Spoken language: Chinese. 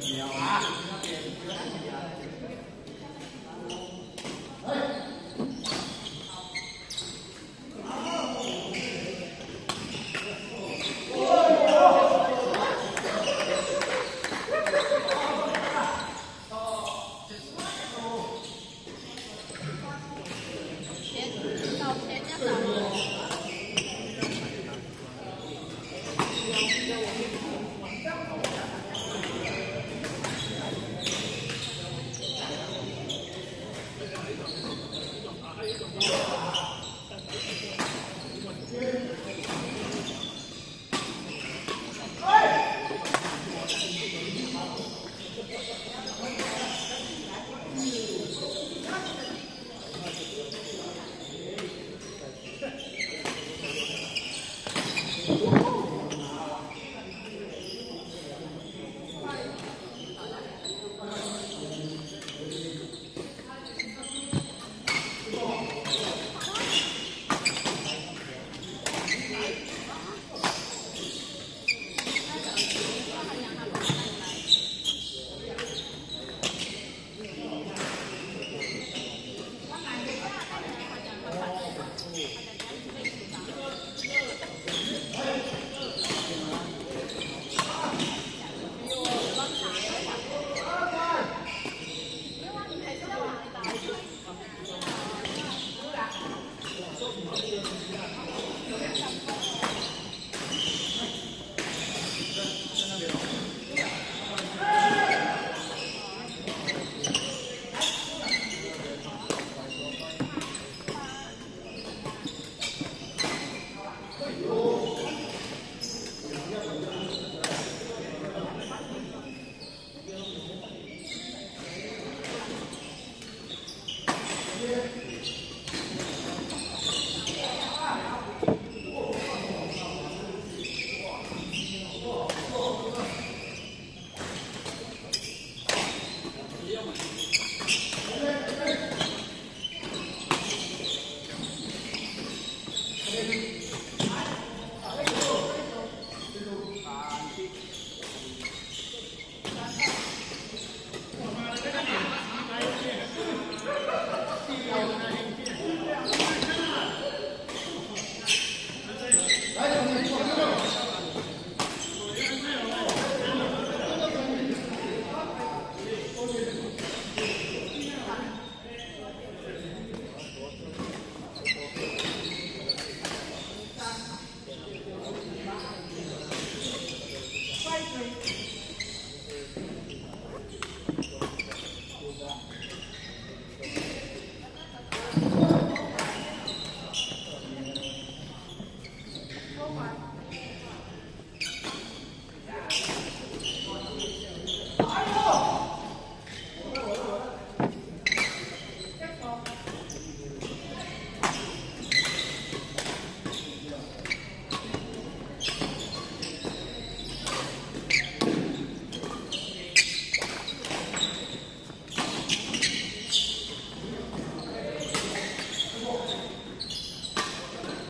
不要啊！哎！啊！哦！前到前家场了。